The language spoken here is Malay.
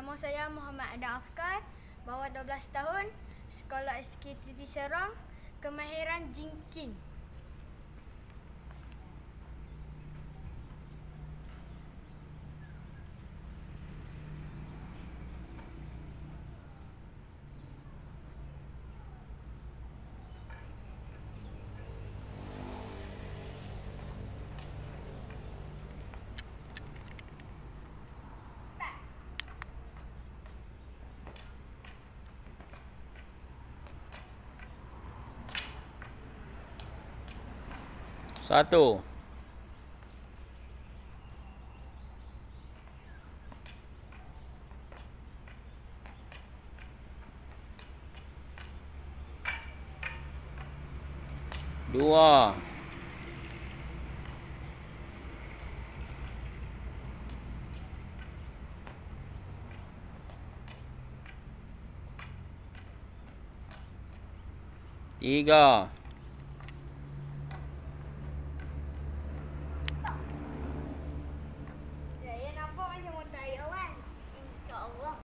Nama saya Muhammad Adam Afkan, bawah 12 tahun, Sekolah SKTT Serang, kemahiran Jinking. Satu. Dua. Tiga.